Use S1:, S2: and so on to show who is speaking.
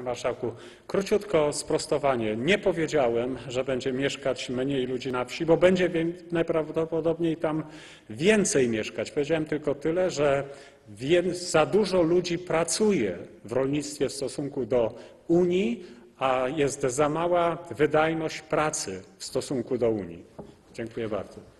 S1: Panie Marszałku, króciutko sprostowanie. Nie powiedziałem, że będzie mieszkać mniej ludzi na wsi, bo będzie najprawdopodobniej tam więcej mieszkać. Powiedziałem tylko tyle, że za dużo ludzi pracuje w rolnictwie w stosunku do Unii, a jest za mała wydajność pracy w stosunku do Unii. Dziękuję bardzo.